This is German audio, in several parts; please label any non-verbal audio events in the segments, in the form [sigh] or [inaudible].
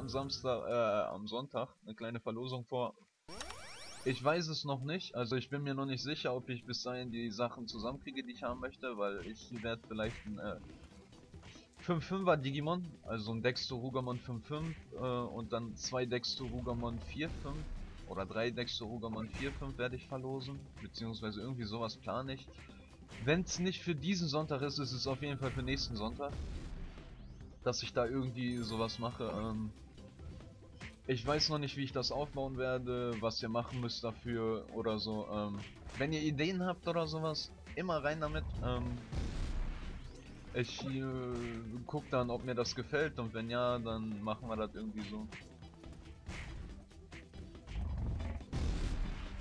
am Samstag, äh, am Sonntag eine kleine Verlosung vor. Ich weiß es noch nicht, also ich bin mir noch nicht sicher, ob ich bis dahin die Sachen zusammenkriege, die ich haben möchte, weil ich werde vielleicht ein äh, 5-5er Digimon, also ein Dexto Rugamon 5-5 äh, und dann zwei Dexto Rugamon 4-5 oder drei Dexto Rugamon 4-5 werde ich verlosen, beziehungsweise irgendwie sowas plane ich. Wenn es nicht für diesen Sonntag ist, ist es auf jeden Fall für nächsten Sonntag, dass ich da irgendwie sowas mache. Ähm, ich weiß noch nicht, wie ich das aufbauen werde, was ihr machen müsst dafür oder so. Ähm, wenn ihr Ideen habt oder sowas, immer rein damit. Ähm, ich äh, guck dann, ob mir das gefällt und wenn ja, dann machen wir das irgendwie so.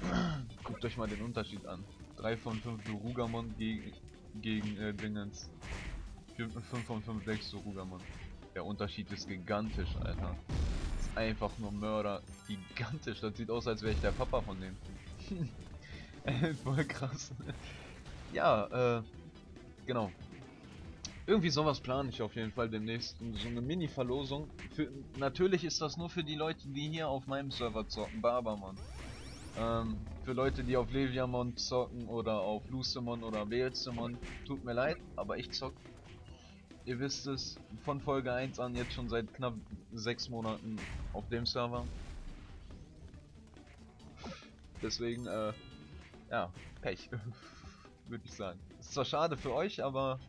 [clears throat] Guckt euch mal den Unterschied an. 3 von 5 Rugamon gegen, gegen äh, Dingens. 5 von 5 Decks Rugamon. Der Unterschied ist gigantisch, Alter. Einfach nur Mörder. Gigantisch. Das sieht aus, als wäre ich der Papa von dem. [laughs] Voll krass. ja, äh, genau. Irgendwie sowas plane ich auf jeden Fall demnächst. So eine Mini-Verlosung. Natürlich ist das nur für die Leute, die hier auf meinem Server zocken. Barbermann. Ähm, für Leute, die auf Leviamon zocken oder auf Lucemon oder Beelzemon, tut mir leid, aber ich zock. Ihr wisst es, von Folge 1 an jetzt schon seit knapp 6 Monaten auf dem Server. Deswegen, äh, ja, Pech, [laughs] würde ich sagen. Ist zwar schade für euch, aber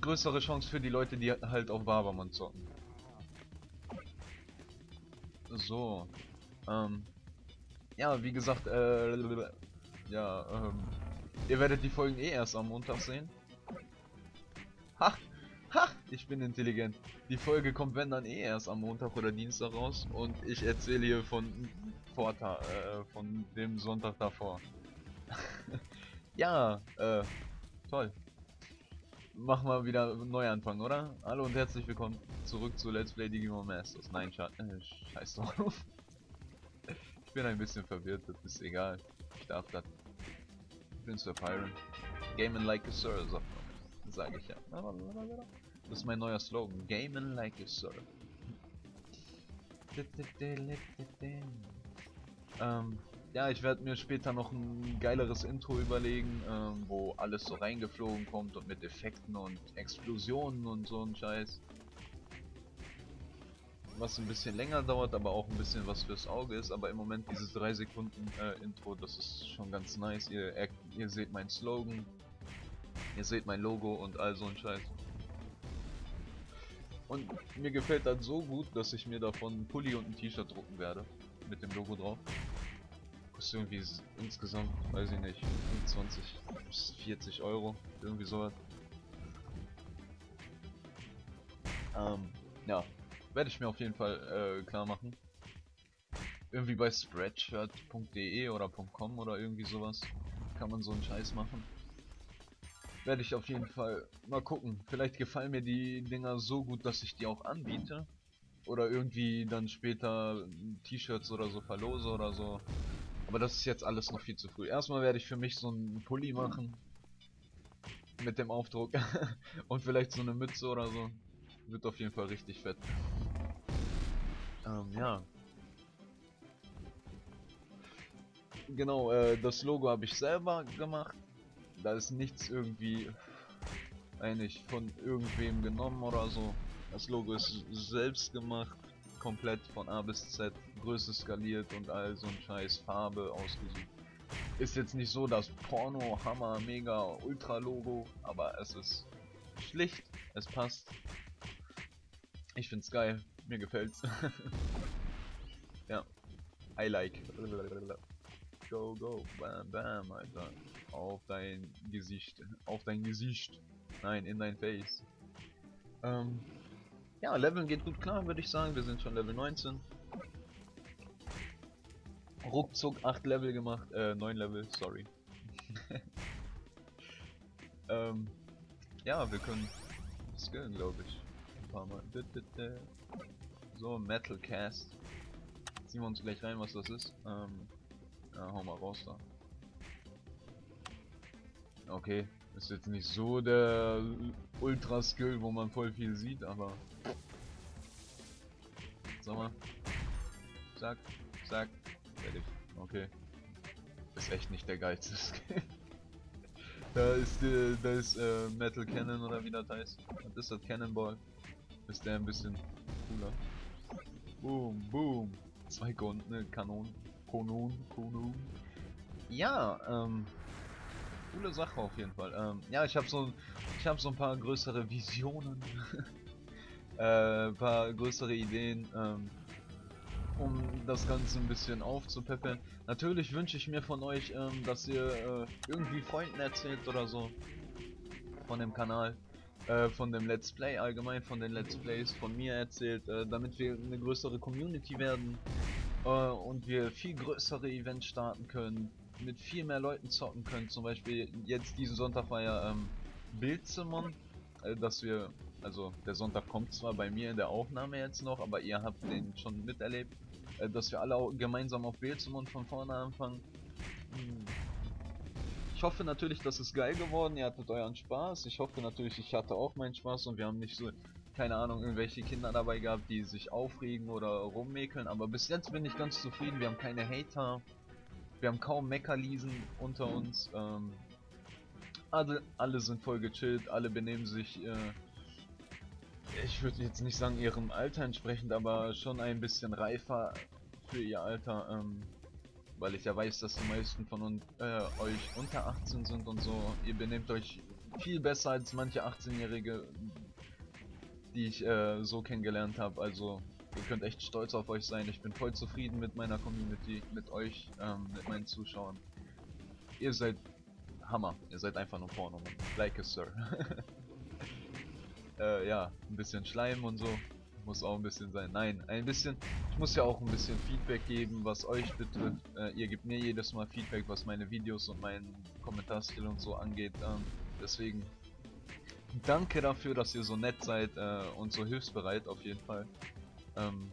größere Chance für die Leute, die halt auf Barbermon zocken. So. Ähm. Ja, wie gesagt, äh, ja, ähm, ihr werdet die Folgen eh erst am Montag sehen. Ha! Ich bin intelligent. Die Folge kommt wenn dann eh erst am Montag oder Dienstag raus und ich erzähle hier von Vortag, äh, von dem Sonntag davor. [laughs] ja, äh, toll machen wir wieder einen Neuanfang, oder? Hallo und herzlich willkommen zurück zu Let's Play Digimon Masters. Nein, Scha äh, scheiß drauf. [laughs] ich bin ein bisschen verwirrt, das ist egal. Ich darf das. Ich bin Sir Pyron. Gamen like a Sir, so, sage ich ja. Das ist mein neuer Slogan. Gamen like a Sir. ähm, ja, ich werde mir später noch ein geileres Intro überlegen, ähm, wo alles so reingeflogen kommt und mit Effekten und Explosionen und so ein Scheiß. Was ein bisschen länger dauert, aber auch ein bisschen was fürs Auge ist. Aber im Moment dieses 3 Sekunden äh, Intro, das ist schon ganz nice. Ihr, ihr seht meinen Slogan, ihr seht mein Logo und all so ein Scheiß. Und mir gefällt das so gut, dass ich mir davon ein Pulli und ein T-Shirt drucken werde. Mit dem Logo drauf kostet irgendwie insgesamt, weiß ich nicht, 20 bis 40 Euro, irgendwie sowas. Ähm, ja, werde ich mir auf jeden Fall äh, klar machen. Irgendwie bei spreadshirt.de oder .com oder irgendwie sowas kann man so einen Scheiß machen. Werde ich auf jeden Fall mal gucken. Vielleicht gefallen mir die Dinger so gut, dass ich die auch anbiete. Oder irgendwie dann später T-Shirts oder so verlose oder so. Aber das ist jetzt alles noch viel zu früh. Erstmal werde ich für mich so einen Pulli machen. Mit dem Aufdruck. [laughs] Und vielleicht so eine Mütze oder so. Wird auf jeden Fall richtig fett. Ähm, ja. Genau, äh, das Logo habe ich selber gemacht. Da ist nichts irgendwie eigentlich von irgendwem genommen oder so. Das Logo ist selbst gemacht komplett von A bis Z, Größe skaliert und all so ein Scheiß, Farbe ausgesucht. Ist jetzt nicht so das Porno, Hammer, Mega, Ultra Logo, aber es ist schlicht, es passt. Ich find's geil, mir gefällt's. [laughs] ja, I like. Go, go, bam, bam, Alter. Auf dein Gesicht, auf dein Gesicht. Nein, in dein Face. Ähm, ja, Leveln geht gut klar, würde ich sagen. Wir sind schon Level 19. Ruckzuck 8 Level gemacht, äh, 9 Level, sorry. [laughs] ähm, ja, wir können skillen, glaube ich. Ein paar Mal. So, Metal Cast. Ziehen wir uns gleich rein, was das ist. Ähm, ja, hau mal raus da. Okay, ist jetzt nicht so der Ultra-Skill, wo man voll viel sieht, aber... Nochmal. Zack, zack, fertig. Okay. Ist echt nicht der geilste [laughs] Skill. da ist, äh, da ist äh, Metal Cannon oder wie das heißt. Das ist das Cannonball. Ist der ein bisschen cooler. Boom, boom. Zwei Gon ne, Kanonen. Konon, Konon. Ja, ähm. Coole Sache auf jeden Fall. Ähm, ja, ich habe so, ich habe so ein paar größere Visionen, [laughs] äh, ein paar größere Ideen, ähm, um das Ganze ein bisschen aufzupeppeln. Natürlich wünsche ich mir von euch, ähm, dass ihr äh, irgendwie Freunden erzählt oder so von dem Kanal, äh, von dem Let's Play allgemein, von den Let's Plays von mir erzählt, äh, damit wir eine größere Community werden und wir viel größere Events starten können, mit viel mehr Leuten zocken können. Zum Beispiel jetzt diesen Sonntag war ja ähm, Bildzimmer, äh, dass wir, also der Sonntag kommt zwar bei mir in der Aufnahme jetzt noch, aber ihr habt den schon miterlebt, äh, dass wir alle gemeinsam auf Bildzimmer von vorne anfangen. Hm. Ich hoffe natürlich, dass es geil geworden, ihr hattet euren Spaß. Ich hoffe natürlich, ich hatte auch meinen Spaß und wir haben nicht so, keine Ahnung, irgendwelche Kinder dabei gehabt, die sich aufregen oder rummäkeln. Aber bis jetzt bin ich ganz zufrieden, wir haben keine Hater. Wir haben kaum Meckerliesen unter uns. Ähm, alle, alle sind voll gechillt, alle benehmen sich, äh, ich würde jetzt nicht sagen ihrem Alter entsprechend, aber schon ein bisschen reifer für ihr Alter. Ähm, weil ich ja weiß, dass die meisten von uns, äh, euch unter 18 sind und so. Ihr benehmt euch viel besser als manche 18-Jährige, die ich äh, so kennengelernt habe. Also Ihr könnt echt stolz auf euch sein. Ich bin voll zufrieden mit meiner Community, mit euch, ähm, mit meinen Zuschauern. Ihr seid Hammer. Ihr seid einfach nur vorne. Like a Sir. [laughs] äh, ja, ein bisschen Schleim und so. Muss auch ein bisschen sein. Nein, ein bisschen. Ich muss ja auch ein bisschen Feedback geben, was euch betrifft. Äh, ihr gebt mir jedes Mal Feedback, was meine Videos und meinen Kommentarstil und so angeht. Ähm, deswegen danke dafür, dass ihr so nett seid äh, und so hilfsbereit auf jeden Fall ähm,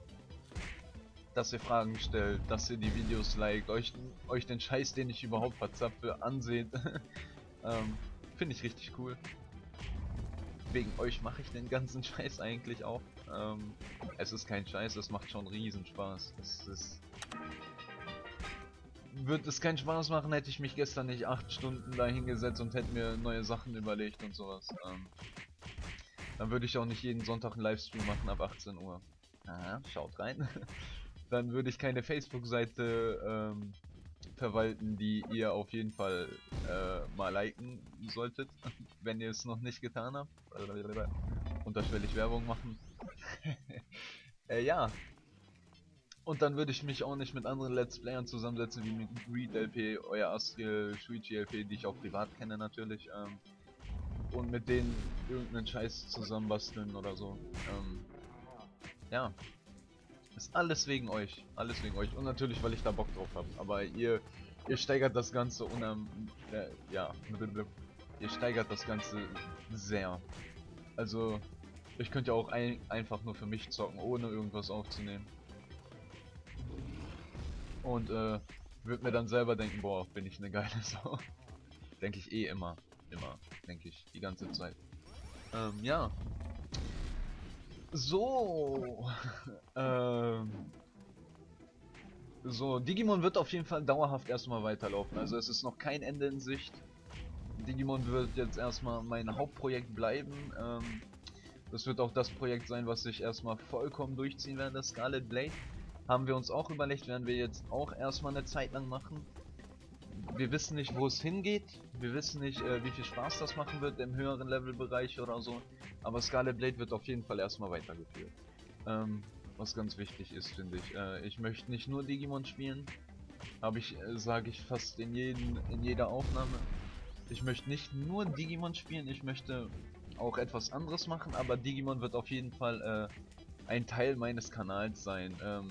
dass ihr Fragen stellt, dass ihr die Videos liked, euch, euch den Scheiß, den ich überhaupt verzapfe, anseht. [laughs] ähm, Finde ich richtig cool. Wegen euch mache ich den ganzen [laughs] Scheiß eigentlich auch. Ähm, es ist kein Scheiß, es macht schon riesen Spaß. Es ist würde es keinen Spaß machen, hätte ich mich gestern nicht acht Stunden da hingesetzt und hätte mir neue Sachen überlegt und sowas. Ähm, dann würde ich auch nicht jeden Sonntag einen Livestream machen ab 18 Uhr. Aha, schaut rein. [laughs] Dann würde ich keine Facebook-Seite ähm, verwalten, die ihr auf jeden Fall äh, mal liken solltet, [laughs] wenn ihr es noch nicht getan habt. Unterschwellig Werbung machen. [laughs] äh, ja. Und dann würde ich mich auch nicht mit anderen Let's Playern zusammensetzen, wie mit Reed LP, euer Astrid, Shuichi LP, die ich auch privat kenne natürlich. Ähm, und mit denen irgendeinen Scheiß zusammenbasteln oder so. Ähm, ja. Ist alles wegen euch. Alles wegen euch. Und natürlich, weil ich da Bock drauf habe. Aber ihr, ihr steigert das Ganze unam... Äh, ja. Ihr steigert das Ganze sehr. Also, ich könnte ja auch ein, einfach nur für mich zocken, ohne irgendwas aufzunehmen. Und, äh, würde mir dann selber denken, boah, bin ich eine geile [laughs] Sau. denke ich eh immer. Immer, denke ich, die ganze Zeit. Ähm, ja. So. [laughs] ähm. So, Digimon wird auf jeden Fall dauerhaft erstmal weiterlaufen. Also es ist noch kein Ende in Sicht. Digimon wird jetzt erstmal mein Hauptprojekt bleiben. Ähm, das wird auch das Projekt sein, was ich erstmal vollkommen durchziehen werde. Scarlet Blade haben wir uns auch überlegt, werden wir jetzt auch erstmal eine Zeit lang machen wir wissen nicht, wo es hingeht. Wir wissen nicht, äh, wie viel Spaß das machen wird im höheren Levelbereich oder so. Aber Scarlet Blade wird auf jeden Fall erstmal weitergeführt. Ähm, was ganz wichtig ist, finde ich. Äh, ich möchte nicht nur Digimon spielen. Habe ich, äh, sage ich fast in, jeden, in jeder Aufnahme. Ich möchte nicht nur Digimon spielen, ich möchte auch etwas anderes machen, aber Digimon wird auf jeden Fall äh, ein Teil meines Kanals sein. Ähm,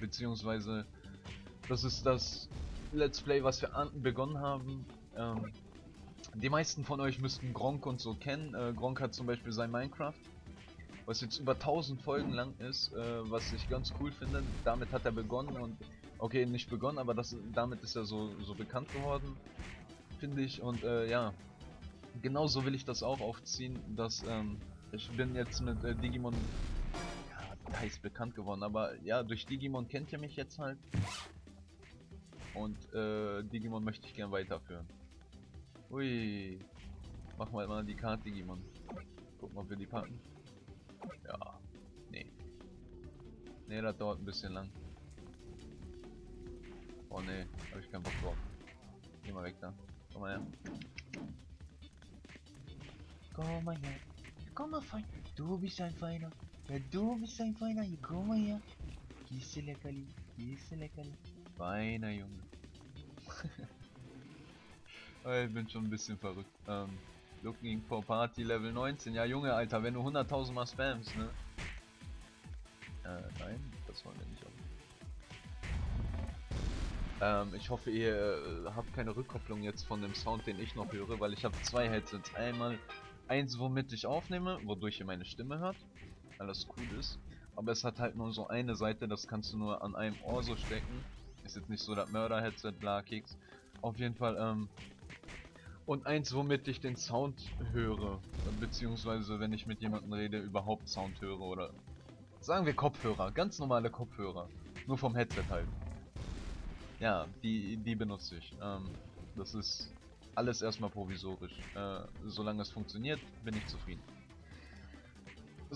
beziehungsweise das ist das Let's Play, was wir an begonnen haben. Ähm, die meisten von euch müssten Gronk und so kennen. Äh, Gronk hat zum Beispiel sein Minecraft, was jetzt über 1000 Folgen lang ist, äh, was ich ganz cool finde. Damit hat er begonnen und, okay, nicht begonnen, aber das, damit ist er so, so bekannt geworden, finde ich. Und äh, ja, genauso will ich das auch aufziehen, dass ähm, ich bin jetzt mit äh, Digimon heiß bekannt geworden. Aber ja, durch Digimon kennt ihr mich jetzt halt. Und äh, Digimon möchte ich gern weiterführen. Ui. Mach mal mal die Karte Digimon. Gucken, ob wir die packen. Ja. Nee. Nee, das dauert ein bisschen lang. Oh nee, hab ich keinen Bock drauf. Geh mal weg da. Komm mal her. Komm mal her. Komm mal fein. Du bist ein Feiner. Ja, du bist ein Feiner. Hier, komm mal her. Gieße leckerli. Gieße leckerli. Feiner Junge. [laughs] ich bin schon ein bisschen verrückt. Ähm, looking for Party Level 19. Ja, Junge, Alter, wenn du 100.000 mal spamst, ne? Äh, nein, das wollen wir nicht auch. Ähm, ich hoffe, ihr äh, habt keine Rückkopplung jetzt von dem Sound, den ich noch höre, weil ich habe zwei Headsets. Einmal eins, womit ich aufnehme, wodurch ihr meine Stimme hört, alles cool ist. Aber es hat halt nur so eine Seite, das kannst du nur an einem Ohr so stecken. Ist jetzt nicht so das Mörder-Headset, bla, Keks. Auf jeden Fall, ähm, und eins, womit ich den Sound höre, beziehungsweise wenn ich mit jemandem rede, überhaupt Sound höre oder sagen wir Kopfhörer, ganz normale Kopfhörer, nur vom Headset halt. Ja, die, die benutze ich. Ähm, das ist alles erstmal provisorisch. Äh, solange es funktioniert, bin ich zufrieden.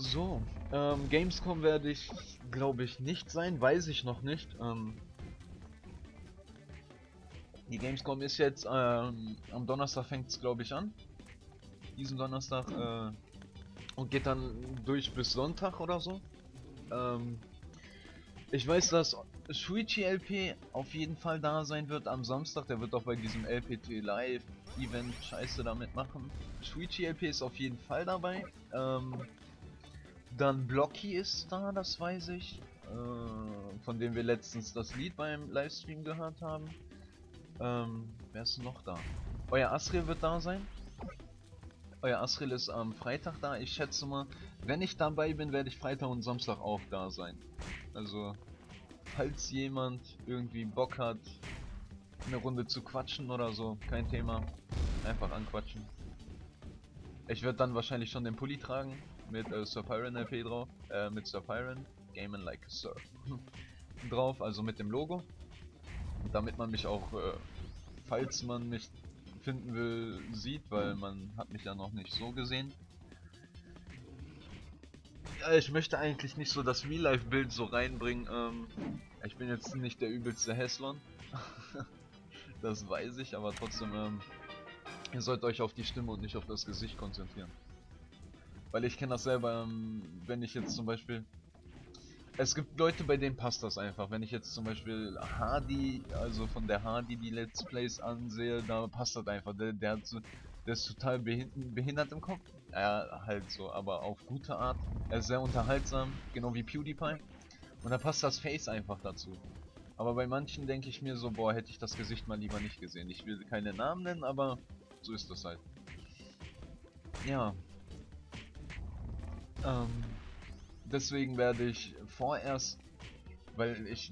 So, ähm, Gamescom werde ich, glaube ich, nicht sein, weiß ich noch nicht. Ähm, die Gamescom ist jetzt, ähm, am Donnerstag fängt es glaube ich an. Diesen Donnerstag. Äh, und geht dann durch bis Sonntag oder so. Ähm, ich weiß, dass Shuichi LP auf jeden Fall da sein wird am Samstag. Der wird auch bei diesem LPT Live Event Scheiße damit machen. Shuichi LP ist auf jeden Fall dabei. Ähm, dann Blocky ist da, das weiß ich. Äh, von dem wir letztens das Lied beim Livestream gehört haben. Ähm, wer ist noch da? Euer Asriel wird da sein. Euer Asriel ist am Freitag da. Ich schätze mal, wenn ich dabei bin, werde ich Freitag und Samstag auch da sein. Also, falls jemand irgendwie Bock hat, eine Runde zu quatschen oder so, kein Thema. Einfach anquatschen. Ich werde dann wahrscheinlich schon den Pulli tragen mit äh, Sir Pyron LP drauf, äh, mit Sir Pyron, Gaming Like a Sir [laughs] drauf, also mit dem Logo damit man mich auch, äh, falls man mich finden will, sieht, weil man hat mich ja noch nicht so gesehen. Ja, ich möchte eigentlich nicht so das Real-Life-Bild so reinbringen. Ähm, ich bin jetzt nicht der übelste Hässlon. [laughs] das weiß ich, aber trotzdem, ähm, ihr sollt euch auf die Stimme und nicht auf das Gesicht konzentrieren. Weil ich kenne das selber, ähm, wenn ich jetzt zum Beispiel es gibt Leute, bei denen passt das einfach. Wenn ich jetzt zum Beispiel Hardy, also von der Hardy die Let's Plays ansehe, da passt das einfach. Der, der, hat so, der ist total behindert, behindert im Kopf. Ja, halt so, aber auf gute Art. Er ist sehr unterhaltsam, genau wie PewDiePie. Und da passt das Face einfach dazu. Aber bei manchen denke ich mir so, boah, hätte ich das Gesicht mal lieber nicht gesehen. Ich will keine Namen nennen, aber so ist das halt. Ja. Ähm, deswegen werde ich vorerst, weil ich